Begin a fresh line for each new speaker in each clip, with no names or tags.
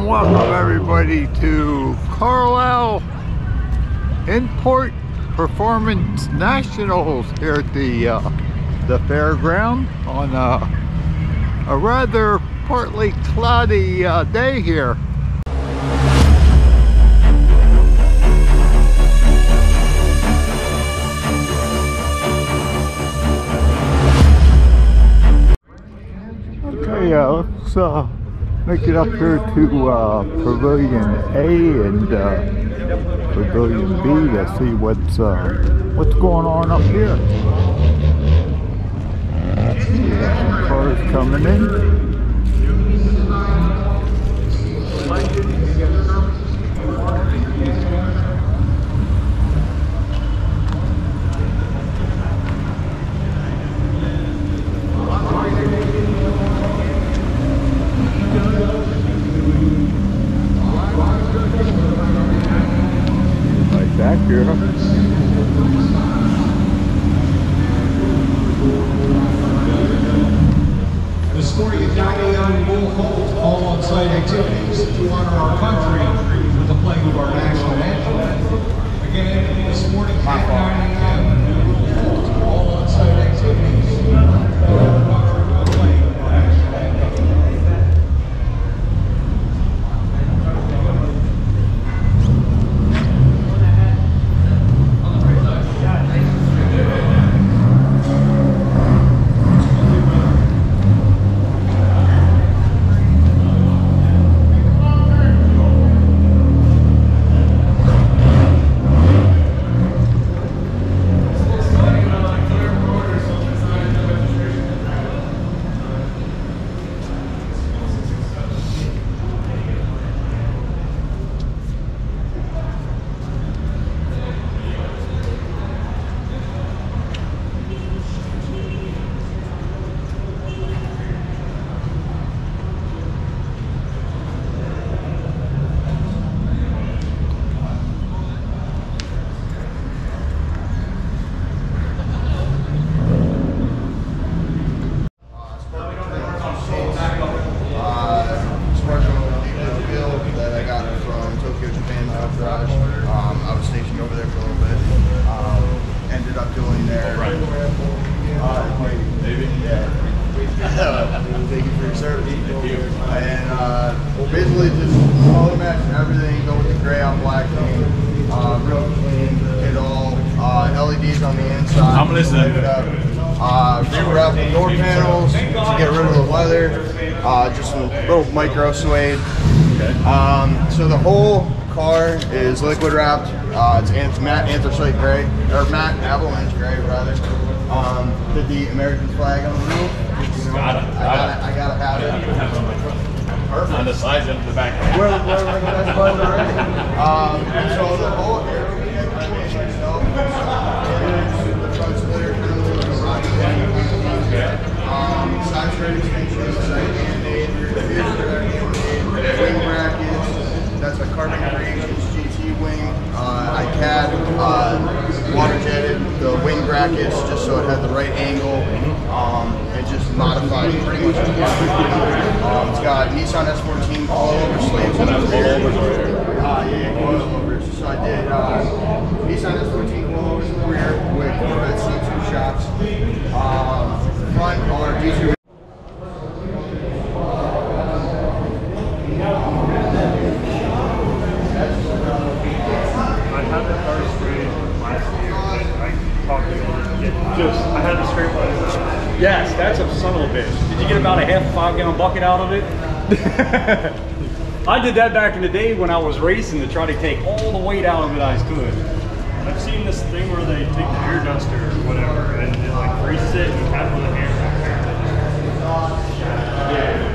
and welcome everybody to Carlisle Import Performance Nationals here at the uh, the fairground on a, rather partly cloudy uh, day here. Okay, uh, uh, make it up here to uh, Pavilion A and uh, Pavilion B to see what's uh, what's going on up here. Have some cars coming in. Like that, girl.
This morning at 9 a.m. we will hold all on-site activities to honor our country with the playing of our national anthem. Again, this morning at 9 the.
Um, and just modified pretty much everything. Um, it's got Nissan S14 all over sleeves in the rear. Uh, yeah, coil over. So I did uh, Nissan S14 coil over in the rear with Corvette C2 shocks. Um, front are D2
Yes, that's a son of a bitch. Did you get about a half five gallon bucket out of it? I did that back in the day when I was racing to try to take all the weight out of it I could.
I've seen this thing where they take the air duster or whatever and they like freezes it and cap with a
hammer. Yeah.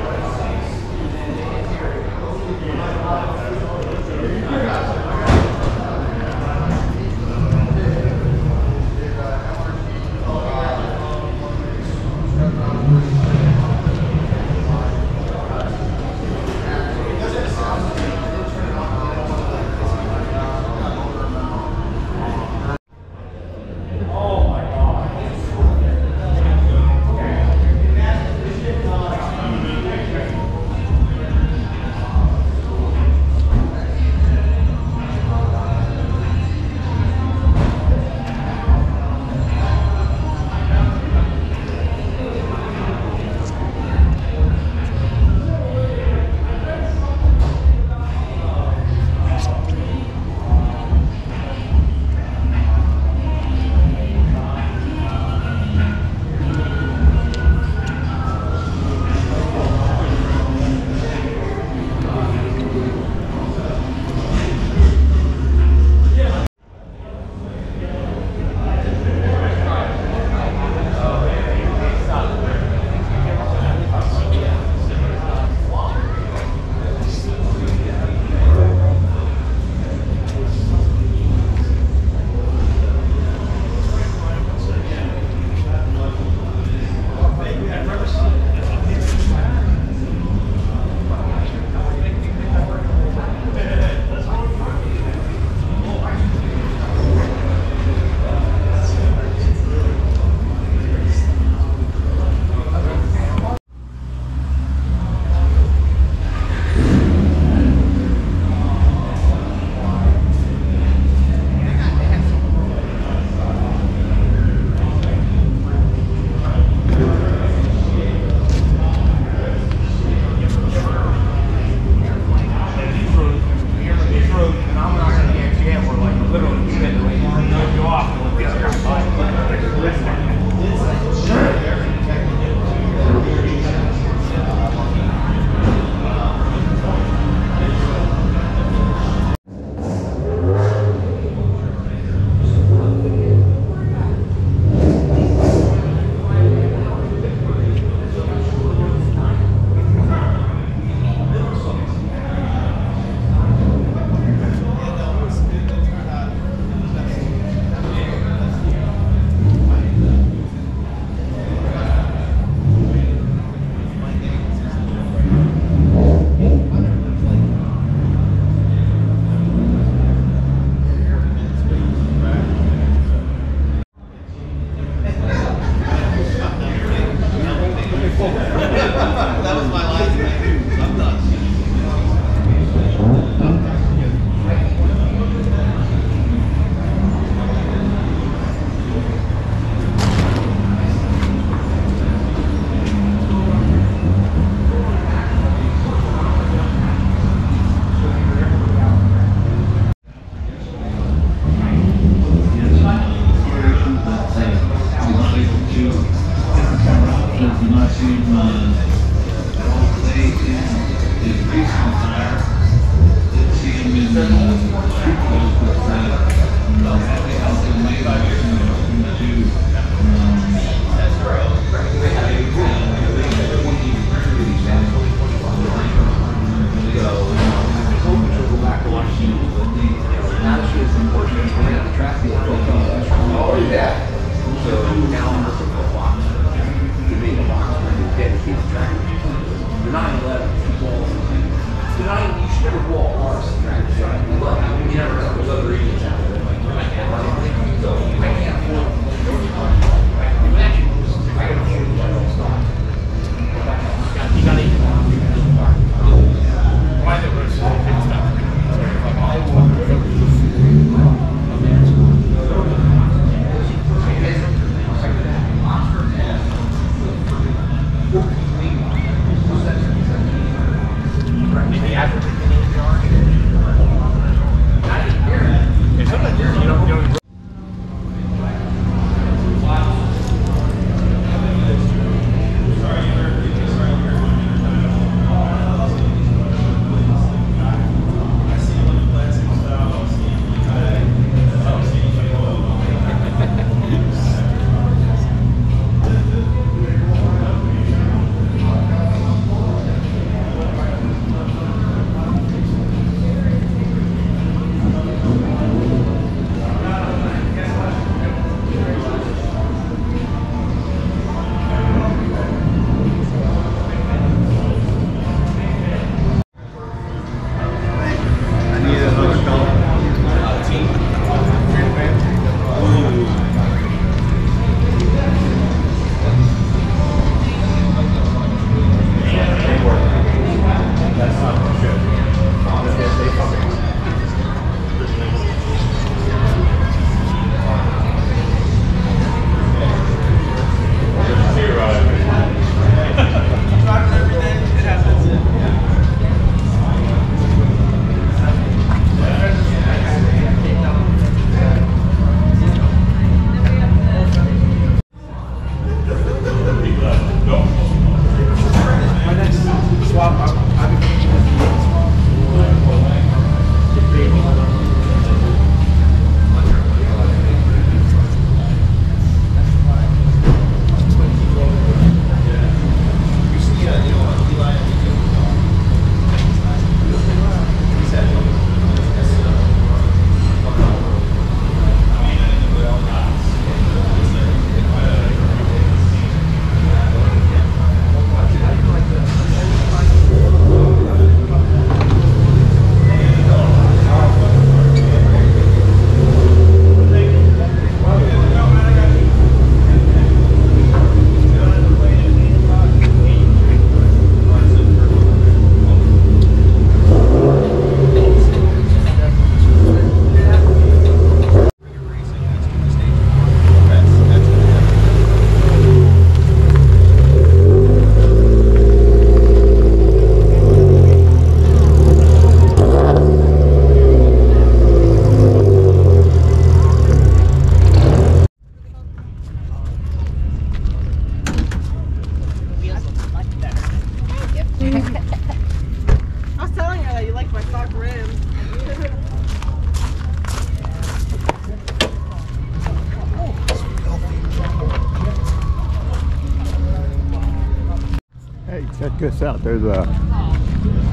There's a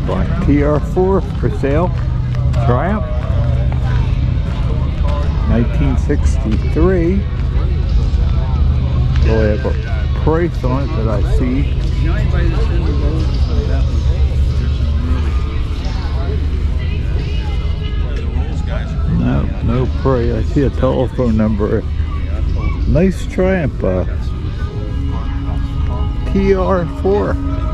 black TR4 for sale. Triumph. 1963. So they have a price on it that I see. No, no price. I see a telephone number. Nice Triumph. Uh, TR4.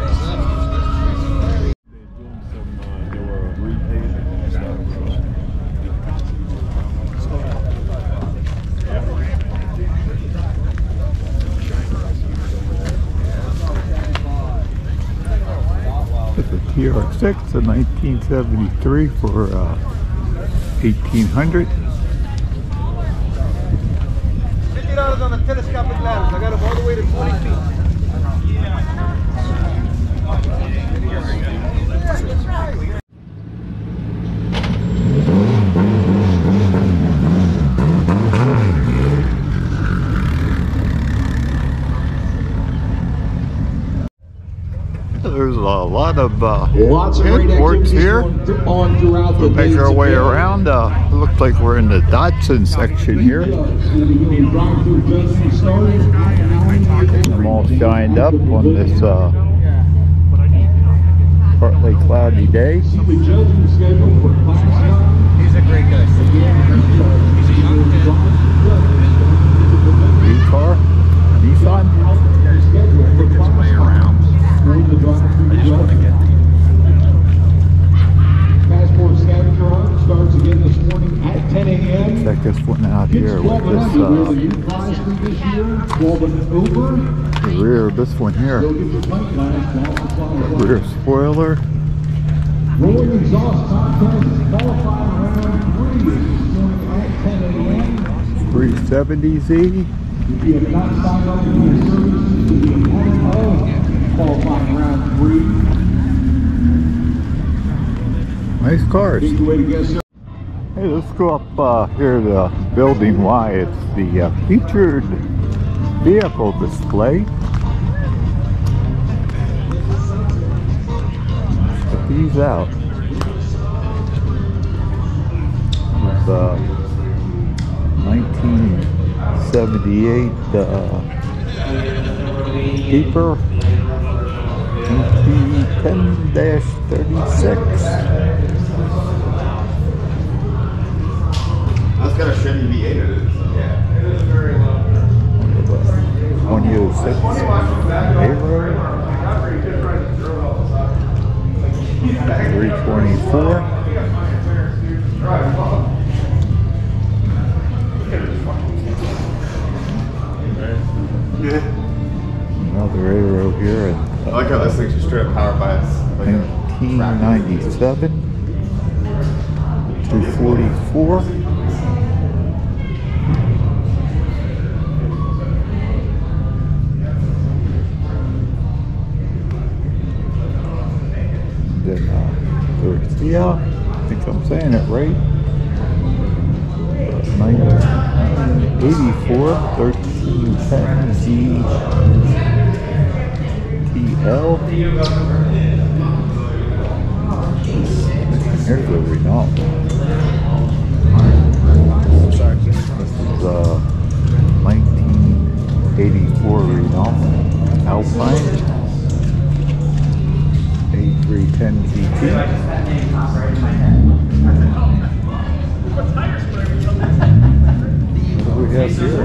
6th of 1973 for uh, 1800.
$50 on the telescopic ladders. I got them all the way to 20 feet.
A lot of uh,
Lots of great
imports here.
on throughout the
We'll make our way
ahead.
around. Uh, looks like we're in the Datsun section here. I'm all shined up on this uh, partly cloudy day.
He's a great guy. He's a young kid.
E-car, Nissan.
Make his way around. I want
Passport hunt starts again this morning at 10 a.m.
Check this one out here with
12 and
this uh,
the new prize for this year, 12 and over.
the rear this one here. Rear spoiler.
Rolling exhaust contest qualifying round three this morning at 10 a.m.
370Z.
Qualifying round three,
Nice cars.
big way to get started.
Hey, let's go up uh, here to Building Y. It's the uh, featured vehicle display. Check these out. It's uh, 1978 uh, Keeper MT10-36.
That's got a Chevy V8 in it. Yeah.
106 Aero 324 another Aero here in
I like how this thing's just straight up powered by its like a
1997 244 then uh, there's yeah. I think I'm saying it right. Uh, 1984 1310 G TL Here's the Renault. This is uh 1984 Renault Alpine A310 GT. What do we have here?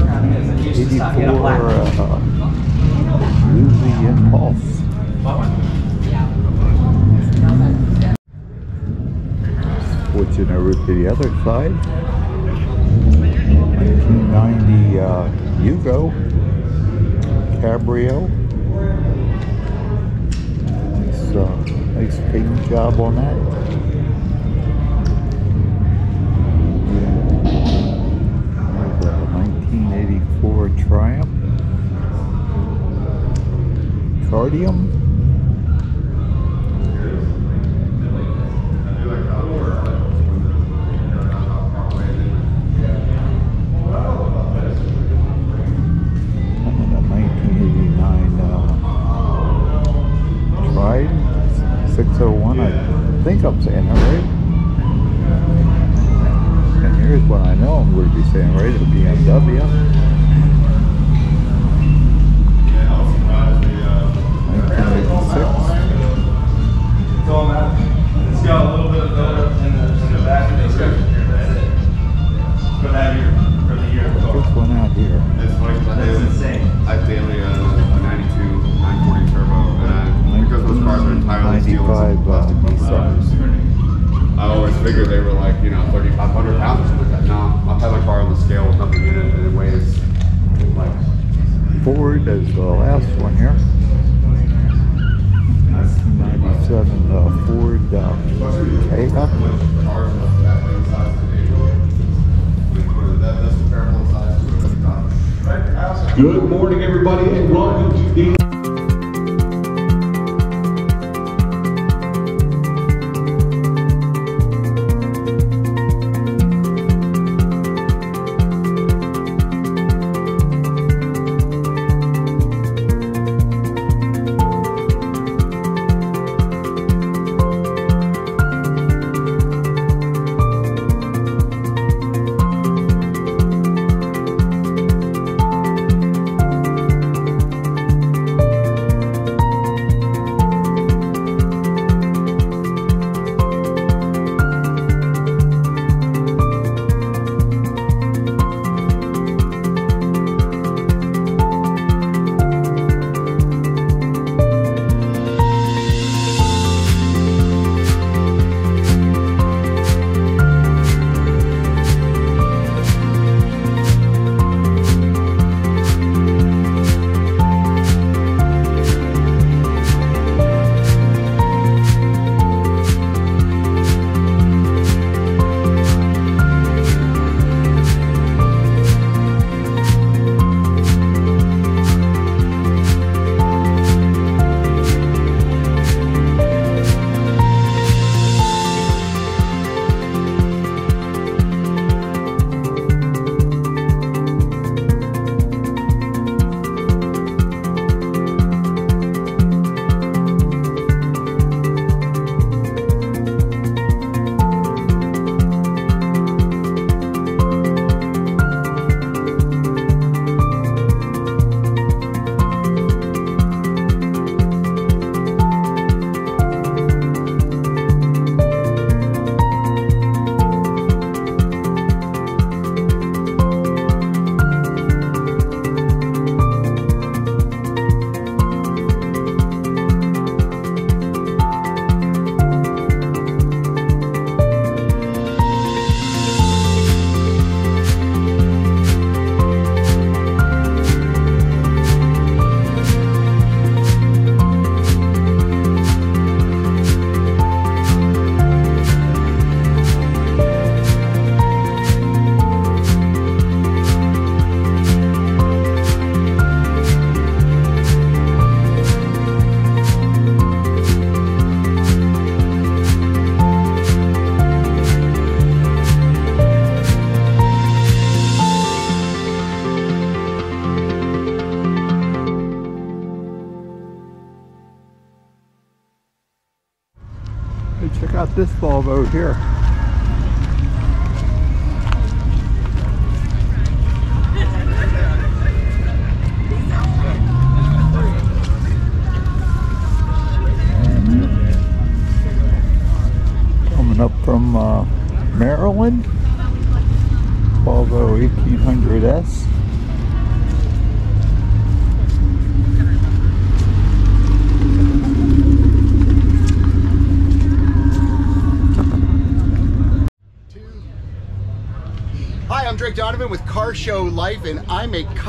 Work on his and used to stop. He had a
84 uh, over to the other side. 1990 uh, Yugo Cabrio. Nice, uh, nice paint job on that.
podium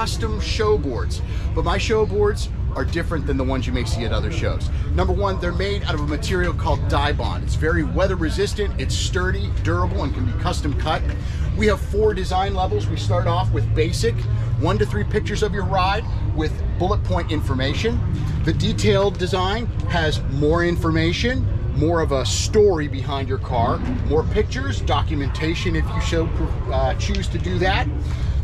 custom show boards. But my show boards are different than the ones you may see at other shows. Number one, they're made out of a material called Dibond. It's very weather resistant, it's sturdy, durable, and can be custom cut. We have four design levels. We start off with basic, one to three pictures of your ride with bullet point information. The detailed design has more information, more of a story behind your car, more pictures, documentation if you uh, choose to do that.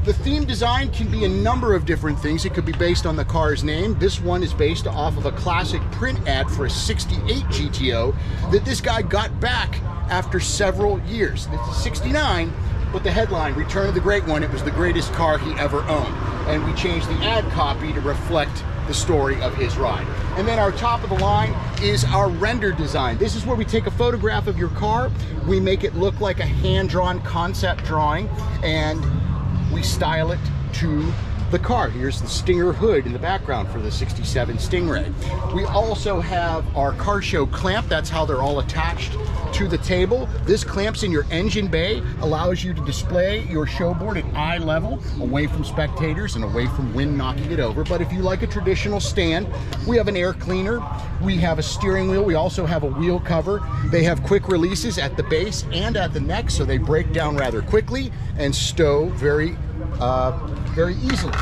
The theme design can be a number of different things. It could be based on the car's name. This one is based off of a classic print ad for a 68 GTO that this guy got back after several years. This is 69, but the headline, Return of the Great One, it was the greatest car he ever owned. And we changed the ad copy to reflect the story of his ride. And then our top of the line is our render design. This is where we take a photograph of your car, we make it look like a hand-drawn concept drawing, and we style it to the car. Here's the Stinger hood in the background for the 67 Stingray. We also have our car show clamp. That's how they're all attached to the table. This clamps in your engine bay, allows you to display your show board at eye level, away from spectators and away from wind knocking it over. But if you like a traditional stand, we have an air cleaner, we have a steering wheel, we also have a wheel cover. They have quick releases at the base and at the neck, so they break down rather quickly and stow very uh, very easily.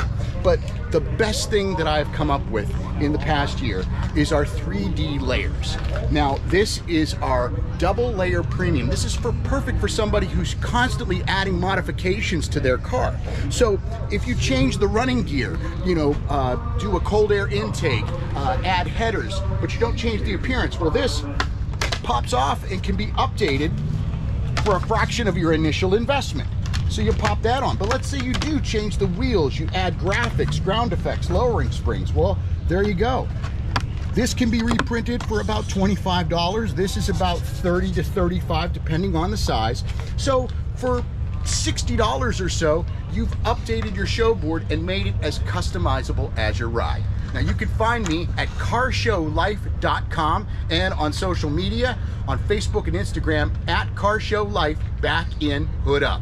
But the best thing that I've come up with in the past year is our 3D layers. Now, this is our double layer premium. This is for perfect for somebody who's constantly adding modifications to their car. So if you change the running gear, you know, uh, do a cold air intake, uh, add headers, but you don't change the appearance, well, this pops off and can be updated for a fraction of your initial investment. So you pop that on. But let's say you do change the wheels, you add graphics, ground effects, lowering springs. Well, there you go. This can be reprinted for about $25. This is about 30 to 35 depending on the size. So for $60 or so, you've updated your show board and made it as customizable as your ride. Now you can find me at carshowlife.com and on social media on Facebook and Instagram at carshowlife back in hood up.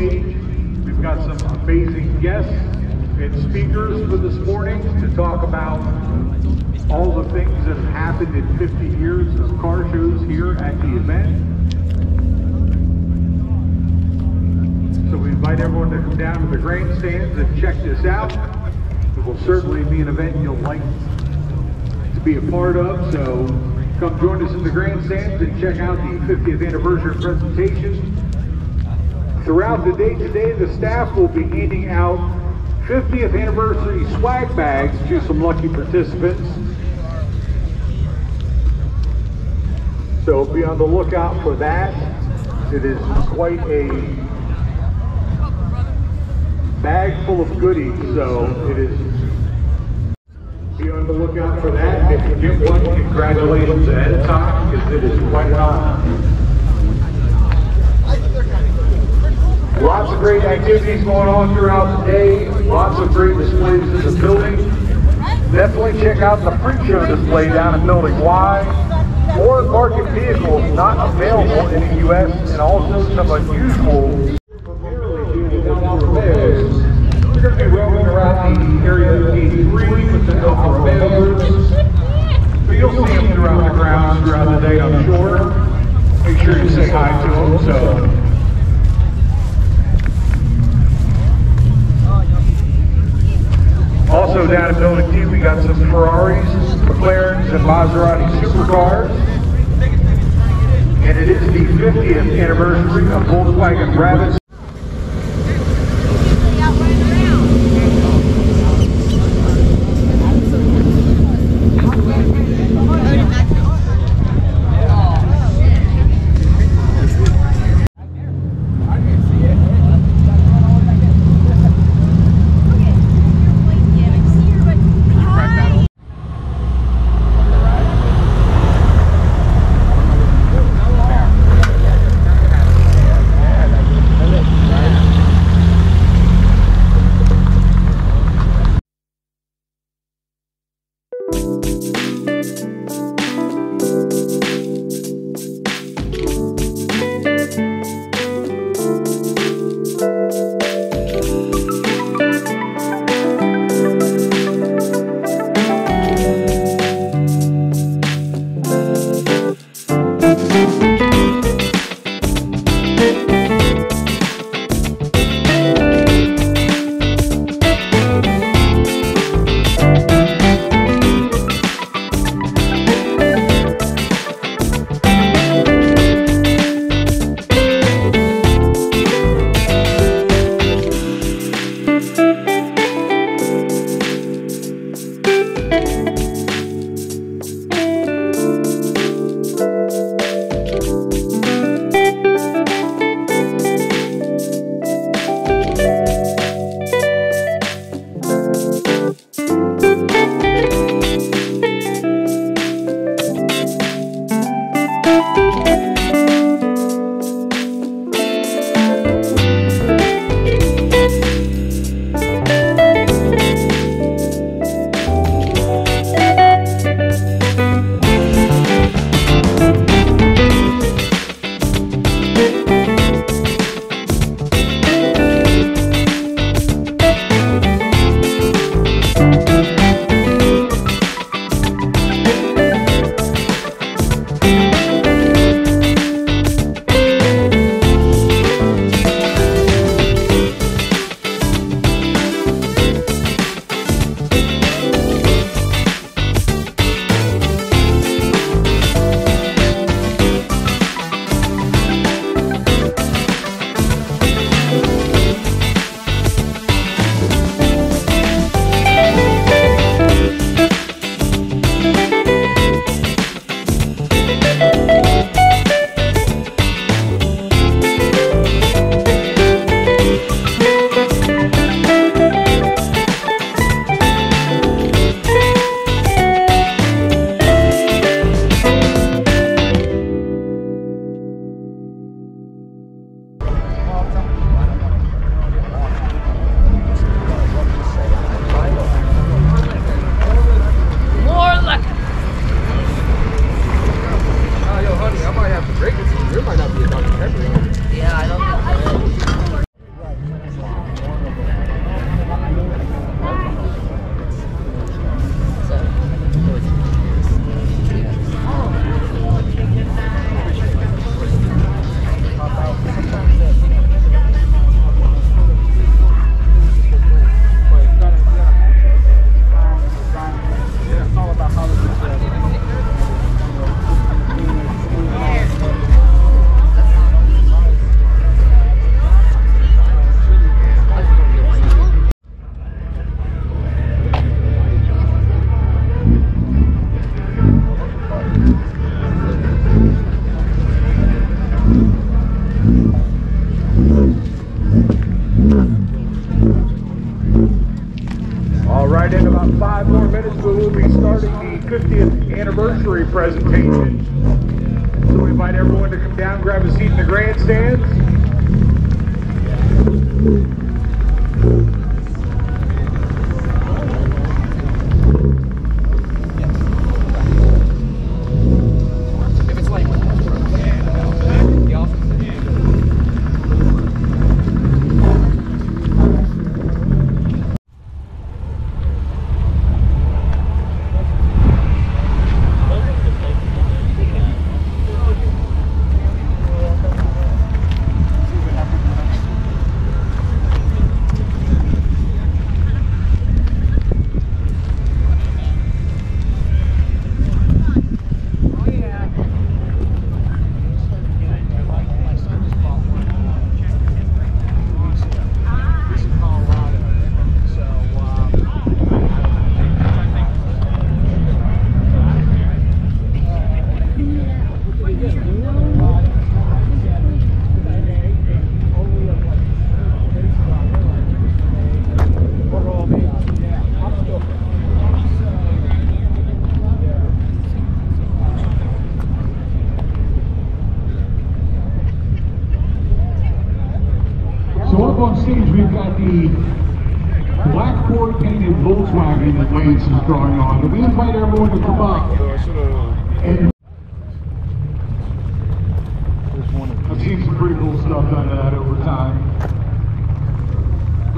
Stage. We've got some amazing guests and speakers for this morning to talk about all the things that have happened in 50 years of car shows here at the event. So we invite everyone to come down to the grandstands and check this out. It will certainly be an event you'll like to be a part of, so come join us in the grandstands and check out the 50th anniversary presentation. Throughout the day today, the staff will be handing out 50th anniversary swag bags to some lucky participants. So be on the lookout for that. It is quite a bag full of goodies, so it is. Be on the lookout for that. If you get one, congratulations ahead of time, because it is quite an Lots of great activities going on throughout the day, lots of great displays in the building. Definitely check out the pre-show display down in Building Y. More market vehicles not available in the U.S. and also some unusual we're going to be roaming around the area of 83 with the Alfa Romeo groups. You'll see them throughout the grounds throughout the day, I'm sure. Make sure you say hi to them. So. Also down in Building T, we got some Ferraris, McLarens, and Maserati supercars. And it is the 50th anniversary of Volkswagen Rabbits. To come. And I've seen some pretty cool stuff done to that over time.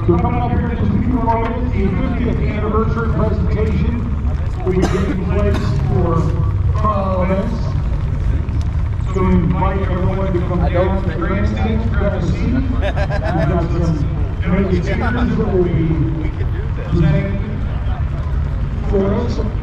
So coming up here in just a few more the 50th anniversary presentation will be taking place for Carlisle Events. So we invite everyone to come down to the grandstands, grab a seat. We've got some amazing speakers that will be presenting for us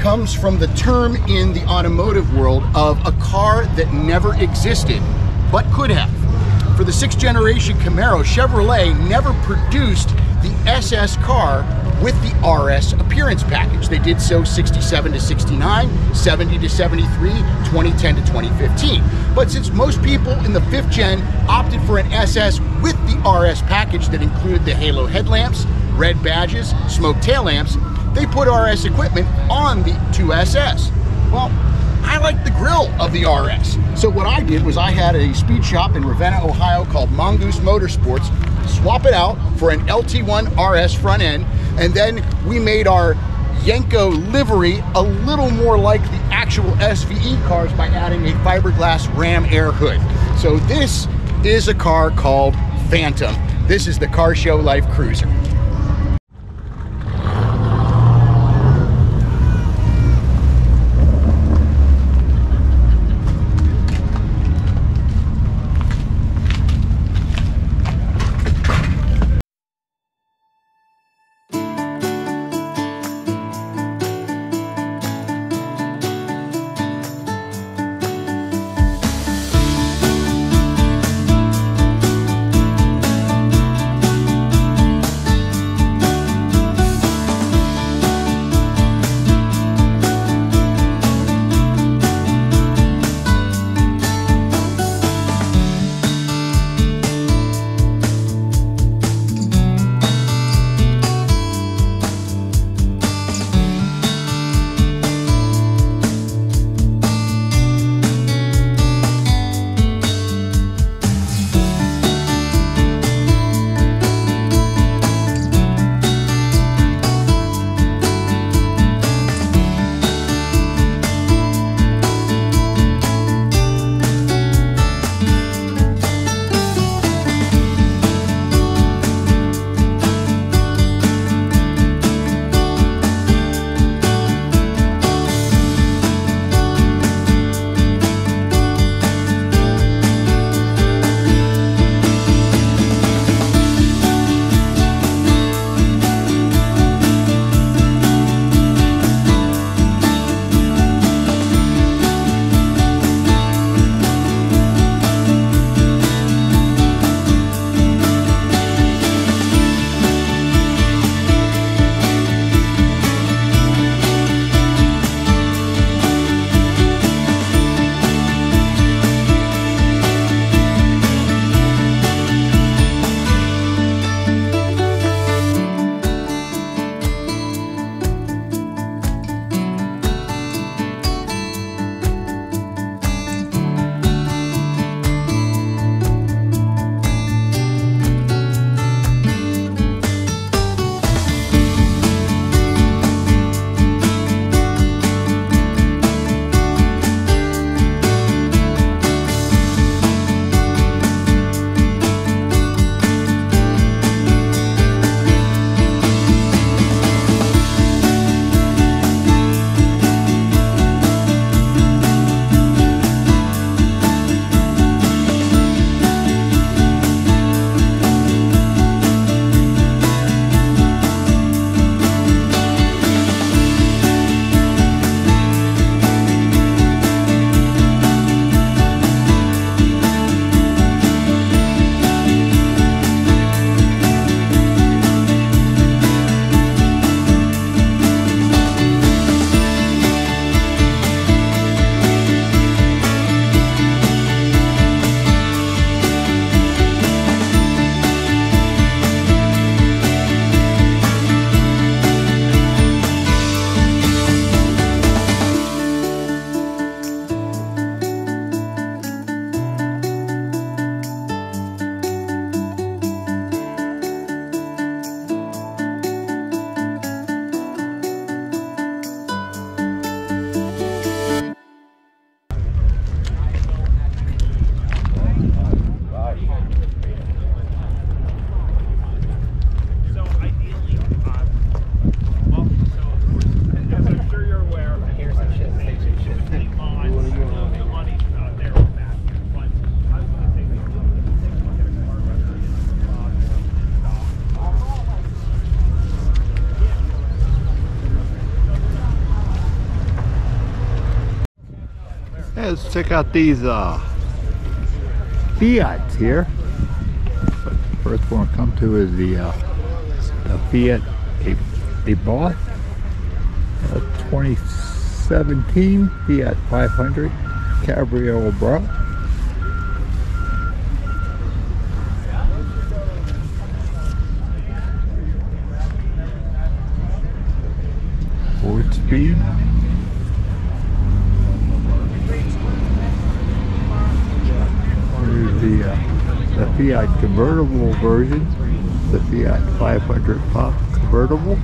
comes from the term in the automotive world of a car that never existed but could have. For the sixth generation Camaro, Chevrolet never produced the SS car with the RS appearance package. They did so 67 to 69, 70 to 73, 2010 to 2015. But since most people in the fifth gen opted for an SS with the RS package that included the halo headlamps, red badges, smoke tail lamps, they put RS equipment on the 2SS. Well, I like the grill of the RS. So what I did was I had a speed shop in Ravenna, Ohio called Mongoose Motorsports, swap it out for an LT1 RS front end, and then we made our Yenko livery a little more like the actual SVE cars by adding a fiberglass ram air hood. So this is a car called Phantom. This is the Car Show Life Cruiser.
Let's check out these uh, Fiats here. But first one to come to is the uh, the Fiat a Abarth, uh, 2017 Fiat 500 Cabrio Bra. Four speed. Here's the, uh, the Fiat convertible version, the Fiat 500 Pop convertible.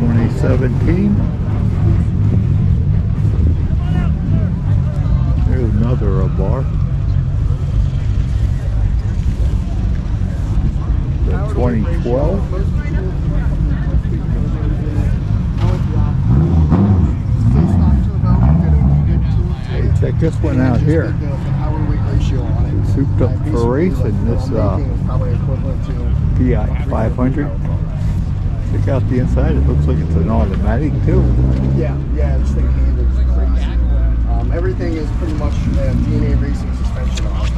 2017. There's another Abarth. The 2012. Hey, check this one out here. Souped up for racing. This uh, Fiat 500. Check out the inside. It looks like it's an automatic too.
Yeah, yeah, this thing handles crazy. Um, everything is pretty much uh, DNA racing suspension on.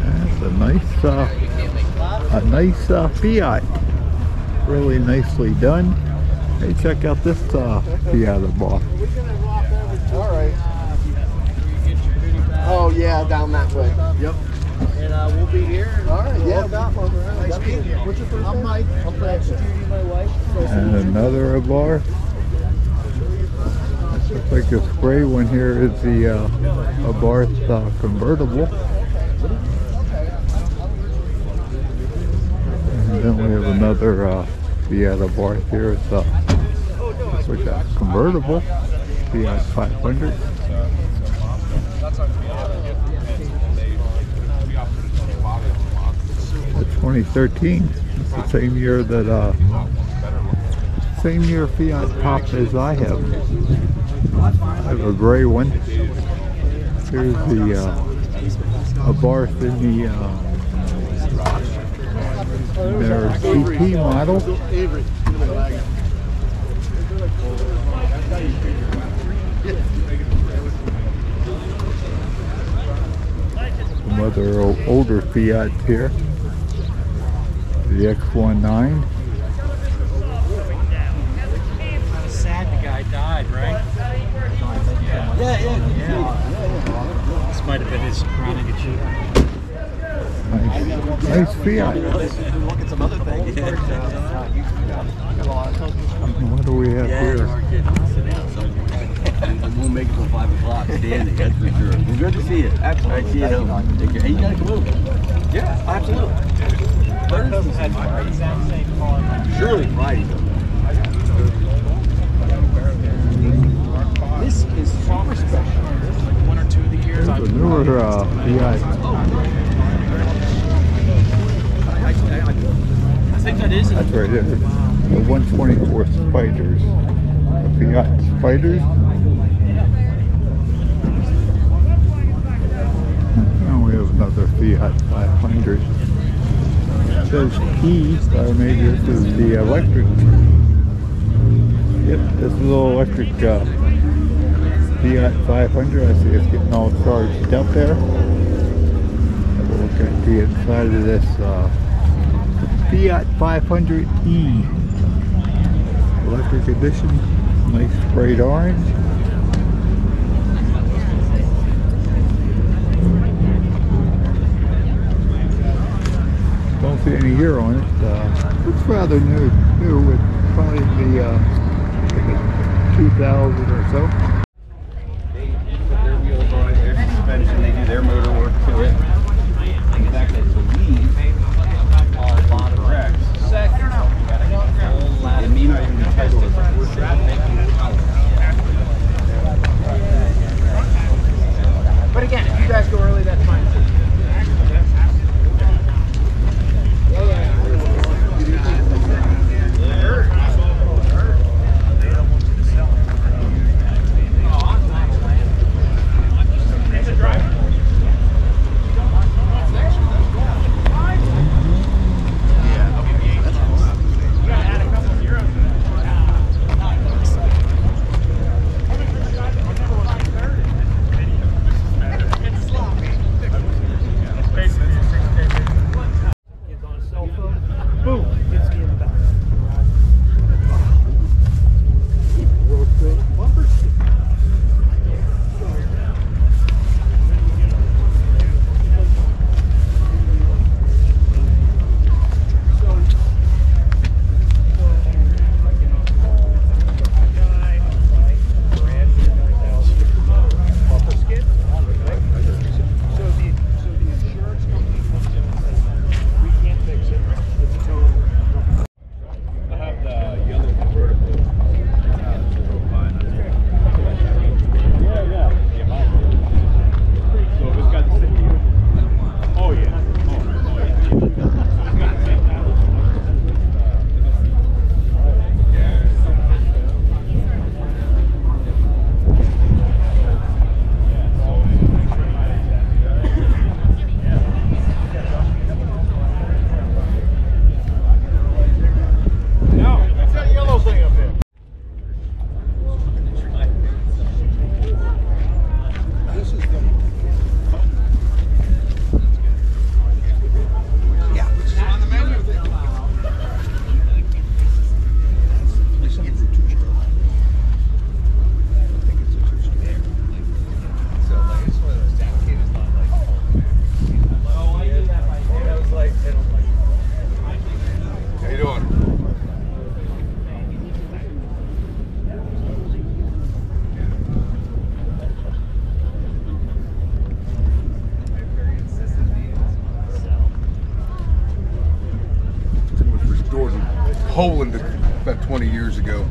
That's a nice, uh, a nice uh, Fiat. Really nicely done. Hey, check out this uh, Fiat I bought.
All right. Oh yeah, down that way. Yep.
And uh, we'll be here.
All right. Yeah. Nice meeting you. What's your first name? I'm Mike. I'm Francis.
My wife.
And another bar. Looks like this gray one here is the uh, Abarth uh, convertible. And then we have another uh, Fiat Abarth here. It's uh, looks like a convertible Fiat 500. The 2013. It's the same year that uh, same year Fiat Pop as I have. I have a gray one. Here's the uh, Abarth in the uh, their CP model. Some other older Fiats here. The X19.
Sad the guy died, right? Yeah, yeah. yeah. This might have been his crowning achievement.
Nice, nice Fiat.
Look at some other things.
What do we have here?
We'll make it till five o'clock, standing, that's for sure. Well, good to see you. Absolutely. Right, see you then. Take care. Hey, you gotta come over. Yeah, absolutely. Surely Friday.
This is super special. One or two of the years
a newer uh, Fiat.
I think that is
That's right there. The 124 Spiders. The Fiat Spiders. Now we have another Fiat 500. It says E, or maybe this is the electric. Yep, this a little electric uh, Fiat 500. I see it's getting all charged up there. A look at the inside of this uh, Fiat 500e electric edition. Nice bright orange. Don't see any year on it. Uh, it's rather new. New. It probably be uh, 2000 or so.
Poland about 20 years ago.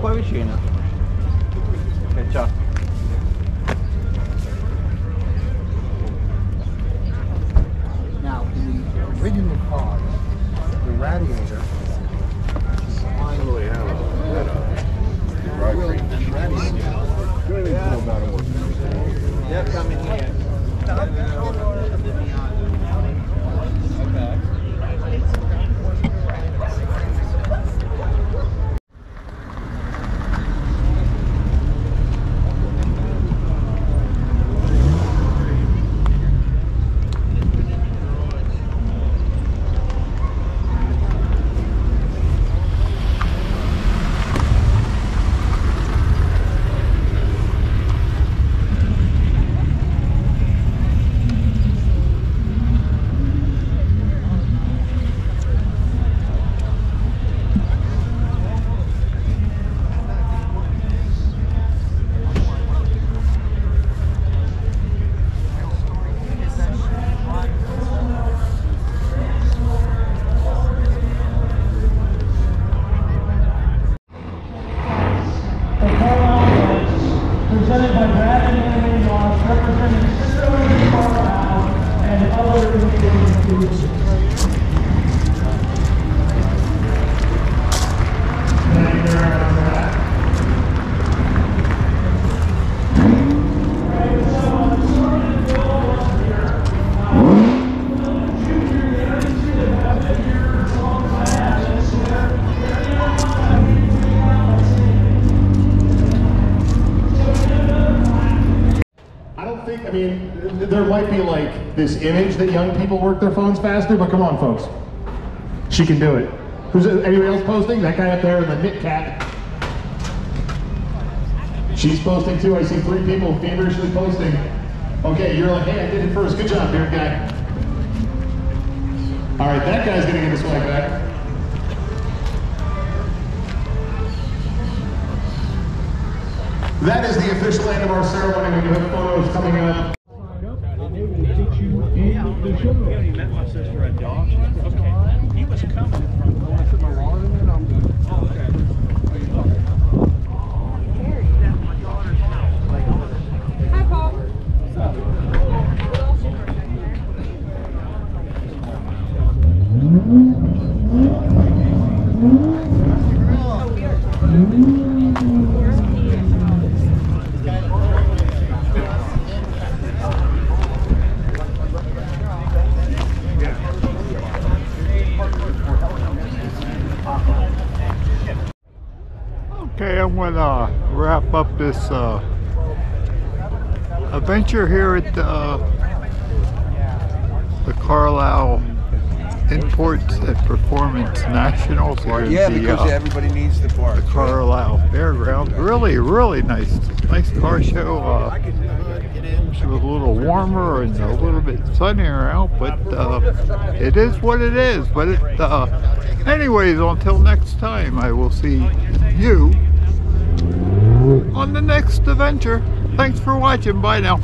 Qua vicino. Ok, ciao.
Now, the original cause, the radiator,
Finally have a drivetrain. Anything cool about
coming here.
Might be like this image that young people work their phones faster, but come on, folks. She can do it. Who's anybody else posting? That guy up there in the knit cap. She's posting too. I see three people feverishly posting. Okay, you're like, hey, I did it first. Good job, beard guy. All right, that guy's gonna get his swag back. That is the official end of our ceremony. We do have photos coming up.
Met my sister at Dodge. Okay. He was coming from. I put my wallet in there. I'm good. Oh, okay.
Hi, Paul.
Okay, I'm gonna wrap up this uh, adventure here at the, uh, the Carlisle Imports and Performance Nationals here
Yeah,
the,
because
uh,
everybody needs the park.
the Carlisle Fairgrounds. Really, really nice, nice car show. Uh, it was a little warmer and a little bit sunnier out, but uh, it is what it is. But it, uh, anyways, until next time, I will see you on the next adventure. Thanks for watching. Bye now.